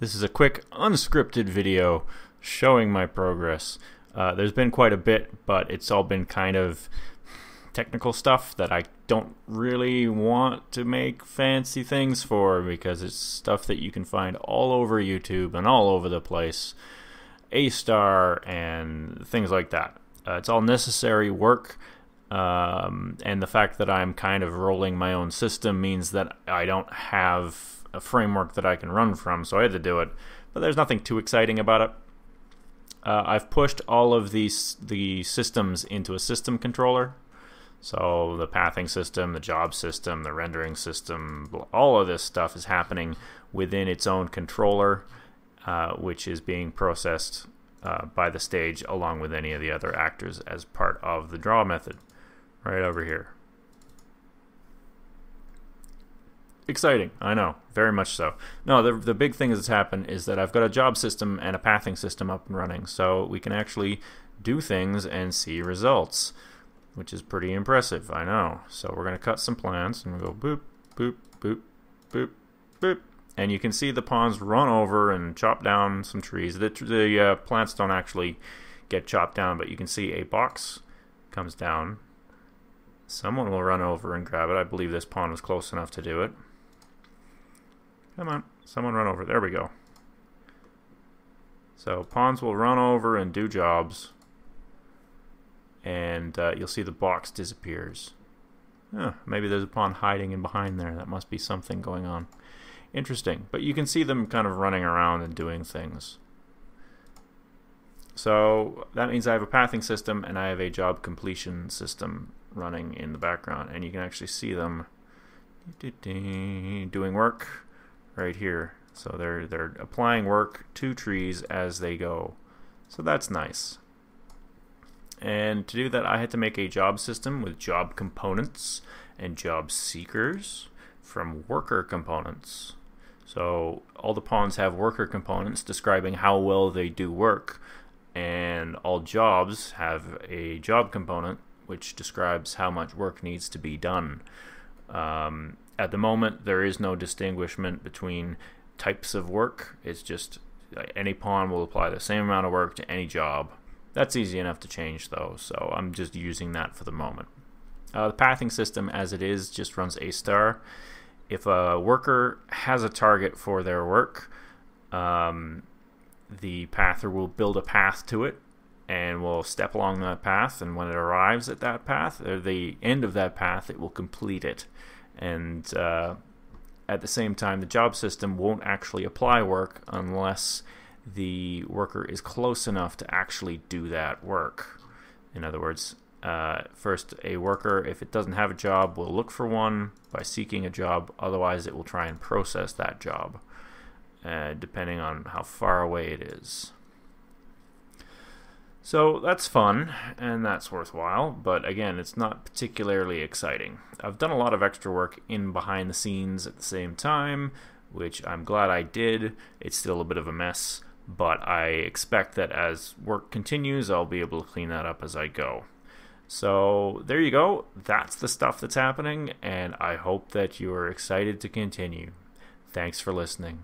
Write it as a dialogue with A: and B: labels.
A: This is a quick, unscripted video showing my progress. Uh, there's been quite a bit, but it's all been kind of technical stuff that I don't really want to make fancy things for because it's stuff that you can find all over YouTube and all over the place. A star and things like that. Uh, it's all necessary work. Um, and the fact that I'm kind of rolling my own system means that I don't have a framework that I can run from, so I had to do it. But there's nothing too exciting about it. Uh, I've pushed all of these the systems into a system controller. So the pathing system, the job system, the rendering system, all of this stuff is happening within its own controller, uh, which is being processed uh, by the stage along with any of the other actors as part of the draw method right over here. Exciting, I know, very much so. No, the, the big thing that's happened is that I've got a job system and a pathing system up and running, so we can actually do things and see results, which is pretty impressive, I know. So we're going to cut some plants and go boop, boop, boop, boop, boop. And you can see the pawns run over and chop down some trees. The, the uh, plants don't actually get chopped down, but you can see a box comes down Someone will run over and grab it. I believe this pawn was close enough to do it. Come on. Someone run over. There we go. So pawns will run over and do jobs. And uh, you'll see the box disappears. Oh, maybe there's a pawn hiding in behind there. That must be something going on. Interesting. But you can see them kind of running around and doing things. So that means I have a pathing system and I have a job completion system running in the background and you can actually see them doing work right here. So they're they're applying work to trees as they go. So that's nice. And to do that I had to make a job system with job components and job seekers from worker components. So all the pawns have worker components describing how well they do work and all jobs have a job component which describes how much work needs to be done. Um, at the moment, there is no distinguishment between types of work. It's just any pawn will apply the same amount of work to any job. That's easy enough to change, though, so I'm just using that for the moment. Uh, the pathing system, as it is, just runs A star. If a worker has a target for their work, um, the pather will build a path to it and will step along that path and when it arrives at that path or the end of that path it will complete it. And uh, at the same time the job system won't actually apply work unless the worker is close enough to actually do that work. In other words uh, first a worker if it doesn't have a job will look for one by seeking a job. Otherwise it will try and process that job uh, depending on how far away it is so that's fun and that's worthwhile, but again, it's not particularly exciting. I've done a lot of extra work in behind the scenes at the same time, which I'm glad I did. It's still a bit of a mess, but I expect that as work continues, I'll be able to clean that up as I go. So there you go. That's the stuff that's happening, and I hope that you are excited to continue. Thanks for listening.